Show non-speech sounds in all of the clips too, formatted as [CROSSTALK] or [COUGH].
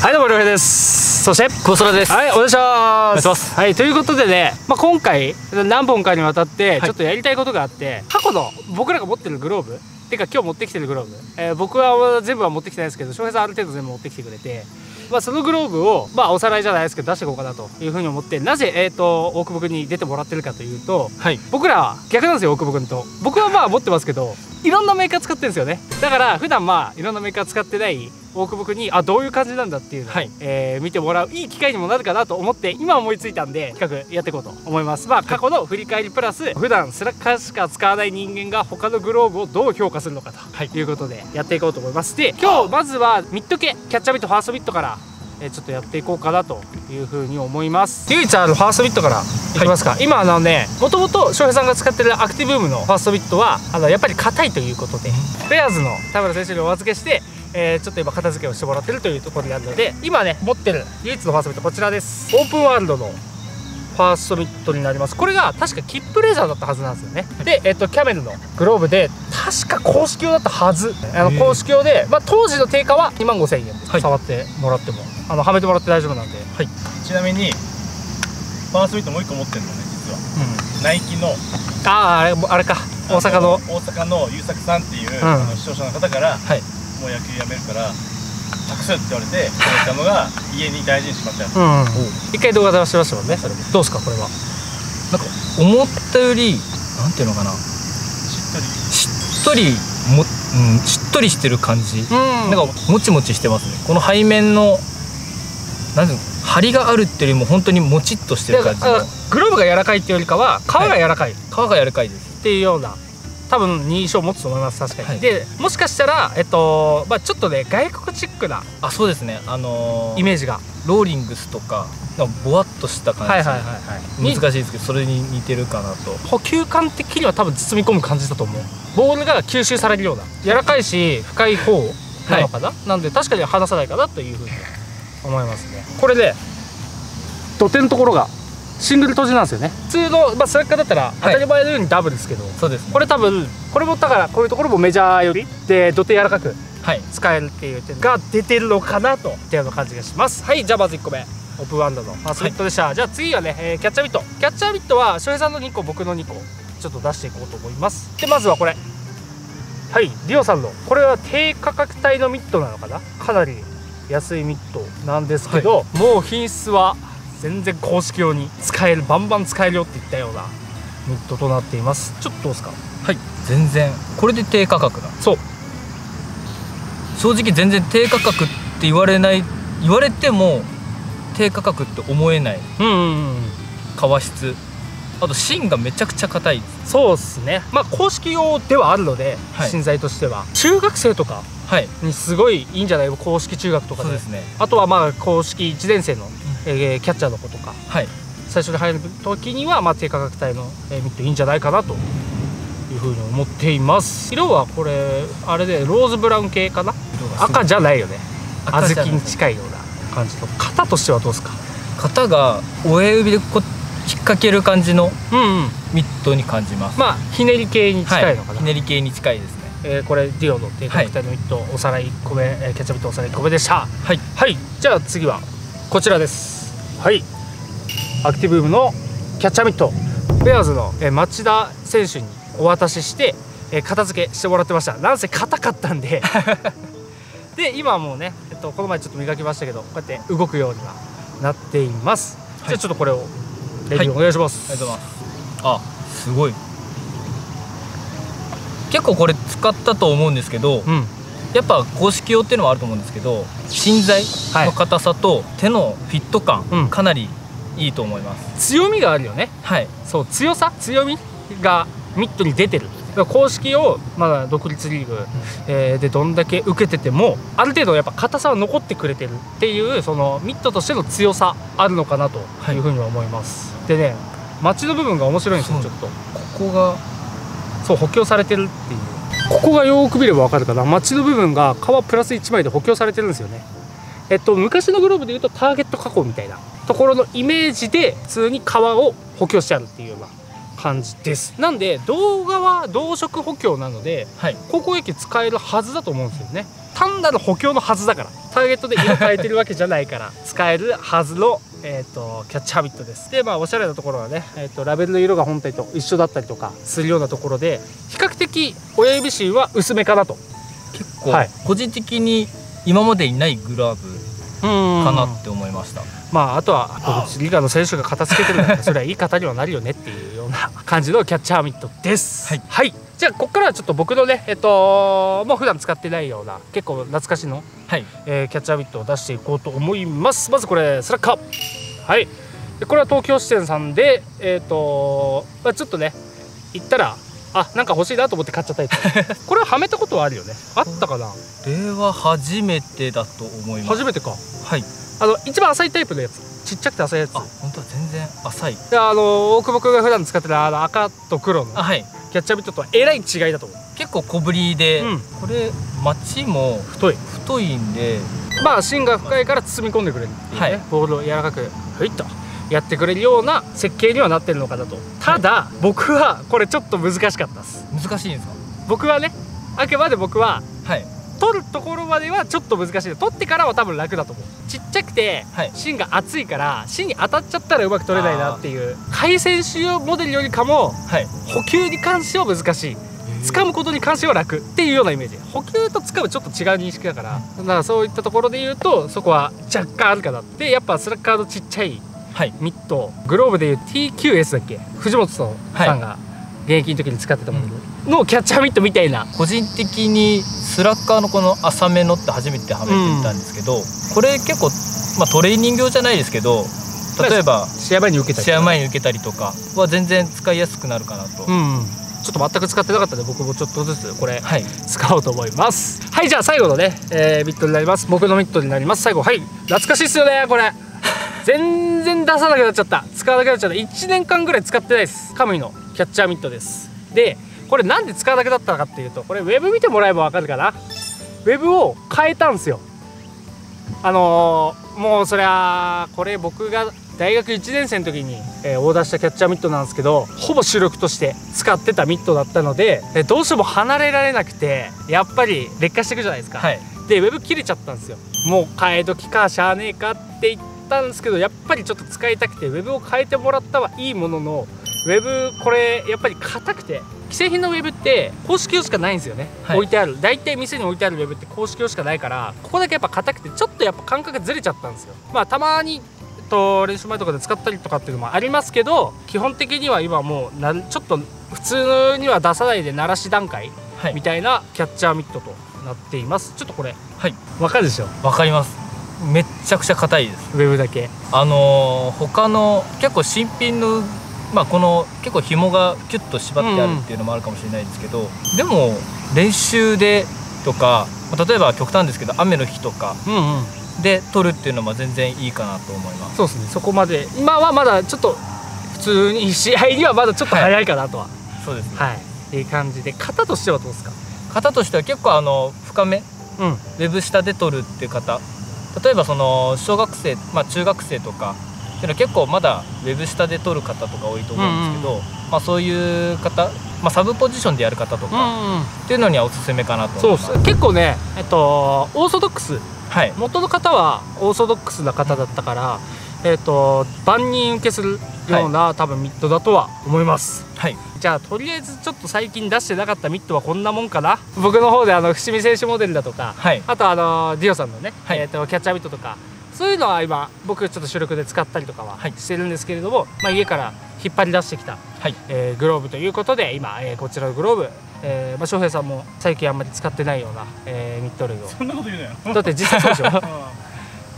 はいどうもりょうへいです。そして。コスラです。はいお願いします。お願いします。はいということでね、まあ、今回何本かにわたってはい。ちょっとやりたいことがあって、過去の僕らが持ってるグローブてか今日持ってきてるグローブ、えー僕は全部は持ってきてないですけど翔平さんある程度全部持ってきてくれてまあ、そのグローブを、まあ、おさらいじゃないですけど出していこうかなというふうに思ってなぜ、えー、と大久保君に出てもらってるかというとはい。僕らは逆なんですよ大久保君と。僕はまあ持ってますけどいろんなメーカー使ってるんですよね。だから普段まあいろんなメーカー使ってない大久保君にあどういう感じなんだっていうのを、はい。えー見てもらういい機会にもなるかなと思って今思いついたんで企画やっていこうと思います。まあ過去の振り返りプラス普段スラッガーしか使わない人間が他のグローブをどう評価するのかとはい。いうことでやっていこうと思います。で今日まずはミット系キャッチャーミットファーストミットからえーちょっとやっていこうかなというふうに思います。唯一あるファーストミットからいきますか、今あのねもともとしょーへーさんが使ってるアクティブームのファーストミットはあのやっぱり硬いということでベアーズの田村選手にお預けして、えーちょっと今片付けをしてもらってるというところになるので今ね持ってる唯一のファーストミットこちらです。オープンワールドのファーストミットになります。これが確かキップレザーだったはずなんですよね。で、えっとキャメルのグローブで確か公式用だったはず。あの公式用で、まあ、当時の定価は2万5000円ではい。触ってもらっても、あのはめてもらって大丈夫なんで、ちなみにファーストビットもう一個持ってるのね実は。ナイキのあああれあれか。大阪の。大阪の優作さんっていう、ん。あの視聴者の方から、はい。もう野球やめるから託すって言われてくれたのが家に大事にしまったやつうん。一回動画出してましたもんねそれも。どうですかこれは。なんか思ったよりなんていうのかな。しっとり。しっとりも、うん、しっとりしてる感じ、うん。なんかもちもちしてますね。この背面のなん張りがあるっていうよりも本当にもちっとしてる感じの。あグローブが柔らかいっていうよりかは皮が柔らかい。っ皮が柔らかいですていうような多分認証を持つと思います確かに、はい。でもしかしたらえっとまあちょっとね外国チックなあそうですね。あのーイメージが。ローリングスとかぼわっとした感じ、はいはいはいはい。に難しいですけどそれに似てるかなと。補給感的には多分包み込む感じだと思う。ボールが吸収されるような。柔らかいし深い方なのかな、なんで確かに離さないかなというふうに思いますね。これで土手のところがシングル閉じなんですよね。普通の、まあ、スラッガーだったら当たり前のようにダブルですけど、そうです。ねこれ多分これもだからこういうところもメジャーよりで土手柔らかくはい。使えるっていう点が出てるのかなといったような感じがします。はい。じゃあまず1個目。オープンワンダの。ファーストビットでした、じゃあ次はね、えーキャッチャービット。キャッチャービットは翔平さんの2個僕の2個ちょっと出していこうと思います。でまずはこれ。はい。リオさんの。これは低価格帯のミットなのかな？かなり安いミットなんですけど、もう品質は全然公式用に使えるバンバン使えるよっていったようなミットとなっています。ちょっとどうですか？はい。全然これで低価格だ。そう。正直全然低価格って言われない言われても低価格って思えないうんうんうん。革質。あと芯がめちゃくちゃ硬いそうですね。まあ公式用ではあるので、はい。芯材としては。中学生とかはいにすごいいいんじゃない？公式中学とかで。すね。あとはまあ公式1年生の、えーキャッチャーの子とか。はい。最初に入る時にはまあ低価格帯の、えーミットいいんじゃないかなというふうに思っています。色はこれあれでローズブラウン系かな？赤じゃないよね。小豆に近いような感じと型としてはどうですか？型が親指でこう引っ掛ける感じのうんうん。ミットに感じます。まあひねり系に近いのかな、はい、ひねり系に近いですねえーこれディオの低価格帯のミット、おさらい1個目、えーキャッチャーミットおさらい1個目でした。はい。はいじゃあ次はこちらです。はい。アクティブームのキャッチャーミット。ベアーズの、えー町田選手にお渡しして、えー片付けしてもらってました。なんせ硬かったんで。[LAUGHS] で今はもうね、えっと、この前ちょっと磨きましたけどこうやって動くようにはなっています、はいじゃあちょっとこれをレビューお願いします、ありがとうござい。ますあすごい結構これ使ったと思うんですけど、うん。やっぱ公式用っていうのもあると思うんですけど芯材の硬さと手のフィット感、うん。かなりいいと思います。強みがあるよね。はい。そう強さ？強みがミットに出てる。だから公式をまだ独立リーグ、えーでどんだけ受けててもある程度やっぱ硬さは残ってくれてるっていうそのミットとしての強さあるのかなというふうには思います、でねマッチの部分が面白いんですよちょっと。ここがそう補強されてるっていう。ここがよーく見ればわかるかな。マッチの部分が皮プラス1枚で補強されてるんですよね。えっと昔のグローブでいうとターゲット加工みたいな。ところのイメージで普通に皮を補強してあるっていうような感じです。なんで動画は同色補強なのではい。高校野球使えるはずだと思うんですよね。単なる補強のはずだから。ターゲットで色変えてるわけじゃないから使えるはずの、えー、とキャッチハビットです。でまあおしゃれなところはね、えー、とラベルの色が本体と一緒だったりとかするようなところで比較的親指芯は薄めかなと。結構、はい。個人的に今までにないグラブかかなって思いました、まああとはリガの選手が片付けてるんだからそれはいい方にはなるよねっていうような感じのキャッチハビットです。はい、じゃあここからはちょっと僕のねえっともう普段使ってないような結構懐かしのはい。えーキャッチャービットを出していこうと思います。まずこれスラッカー。はい。でこれは東京支店さんでえっ、と、まあ、ちょっとね行ったらあなんか欲しいなと思って買っちゃったやつ。[LAUGHS] これははめたことはあるよね。あったかな？これは初めてだと思います。初めてか。はい。あの一番浅いタイプのやつ。ちっちゃくて浅いやつ。あ本当は全然浅い。であの大久保君が普段使ってるあの赤と黒の。あはいキャッチャービットとはえらい違いだと思う。結構小ぶりで、うん。これマチも太い。太いんでまあ芯が深いから包み込んでくれるっていうね、はい。ボールを柔らかくふいっとやってくれるような設計にはなってるのかなと。ただ、僕はこれちょっと難しかったです。難しいんです僕はねあくまで僕はかはい取るところまではちょっと難しい。取ってからは多分楽だと思う。ちっちゃくてはい。芯が厚いから芯に当たっちゃったらうまく取れないなっていう回線仕様モデルよりかもはい。補給に関しては難しい。掴むことに関しては楽っていうようなイメージ。補給と掴むちょっと違う認識だから。だからそういったところで言うとそこは若干あるかなでやっぱスラッガーのちっちゃいはい。ミット。グローブでいう TQS だっけ？藤本さんが現役の時に使ってたもののキャッチャーミットみたいな。個人的にスラッガーのこの浅めのって初めてはめてみたんですけど、これ結構、まあ、トレーニング用じゃないですけど例えば試合前に受けたり試合前に受けたりとかは全然使いやすくなるかなと、うんちょっと全く使ってなかったんで僕もちょっとずつこれはい。使おうと思います。はいじゃあ最後のね、えーミットになります。僕のミットになります。最後はい。懐かしいっすよねこれ全然出さなくなっちゃった。使わなくなっちゃった。1年間ぐらい使ってないです。カムイのキャッチャーミットです。でこれなんで使わなくなったかっていうとこれウェブ見てもらえばわかるかな？ウェブを変えたんですよ。あのーもうそりゃこれ僕が大学1年生の時に、えーオーダーしたキャッチャーミットなんですけどほぼ主力として使ってたミットだったので、えーどうしても離れられなくてやっぱり劣化していくじゃないですか、はい。でウェブ切れちゃったんですよ。もう変え時かしゃあねえかって言ったんですけどやっぱりちょっと使いたくてウェブを変えてもらったはいいもののウェブこれやっぱり硬くて既製品のウェブって公式用しかないんですよね、はい。置いてある。大体店に置いてあるウェブって公式用しかないからここだけやっぱ硬くてちょっとやっぱ感覚がずれちゃったんですよ。まあたまにと練習前とかで使ったりとかっていうのもありますけど基本的には今もうなんちょっと普通には出さないで鳴らし段階はい。みたいなキャッチャーミットとなっています。ちょっとこれはい。わかるでしょ？わかりますめっちゃくちゃ硬いです。ウェブだけ。あのー他の結構新品のまあこの結構紐がキュッと縛ってあるっていうのもあるかもしれないですけど、でも練習でとかまあ例えば極端ですけど雨の日とかうんうん。で撮るっていうのも全然いいかなと思います。そうですね。そこまで。今はまだちょっと普通に試合にはまだちょっと早いかなとは。そうですね、はい、っていう感じで。型としてはどうですか？型としては結構あの深め？うん。ウェブ下で撮るっていう方例えばその小学生、まあ、中学生とかっていうのは結構まだウェブ下で撮る方とか多いと思うんですけど、まあ、そういう方、まあ、サブポジションでやる方とかっていうのにはおすすめかなとそう結構ねえっとオーソドックス。はい。元の方はオーソドックスな方だったからえっと万人受けするような、多分ミットだとは思います。はい。じゃあとりあえずちょっと最近出してなかったミットはこんなもんかな。僕の方であの伏見選手モデルだとかはい。あとあのディオさんのね、はい。えー、とキャッチャーミットとか。そういうのは今僕ちょっと主力で使ったりとかははい。してるんですけれども、まあ、家から引っ張り出してきた、はい。えーグローブということで今、えーこちらのグローブ、えーまあ、翔平さんも最近あんまり使ってないような、えーミット類を。そんなこと言うなよ。だって実際そうでしょ [LAUGHS]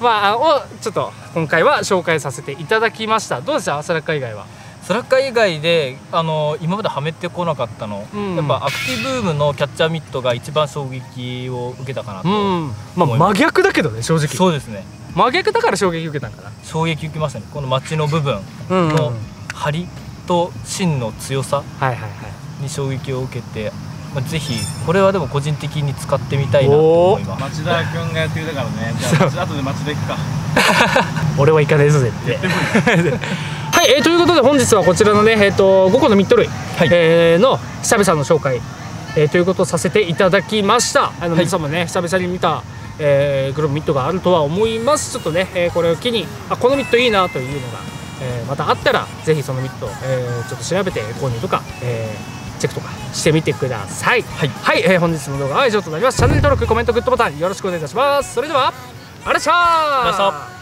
まあをちょっと今回は紹介させていただきました。どうでした？スラッカー以外は。スラッガー以外であの今まではめてこなかったの、うん。やっぱアクティブームのキャッチャーミットが一番衝撃を受けたかなと、うん。まあ真逆だけどね正直。そうですね。真逆だから衝撃受けたんかな。衝撃受けましたね。この街の部分うんの張りと芯の強さはいはいはい。に衝撃を受けて、まあ、ぜひこれはでも個人的に使ってみたいなと思います。町田君がやってくれたからね。じゃあ町後で町田行くか。[LAUGHS] 俺は行かねえぞぜって [LAUGHS] はい、えーということで本日はこちらのね、えー、と5個のミッド類、はい。えーの久々の紹介、えーということをさせていただきました。あの、はい。皆様ね久々に見たえーグローブミットがあるとは思います。ちょっとね、えーこれを機にあこのミットいいなというのが、えーまたあったらぜひそのミット、えーちょっと調べて購入とか、えーチェックとかしてみてください。はい。はい、えー本日の動画は以上となります。チャンネル登録コメントグッドボタンよろしくお願いいたします。それではありがとうございました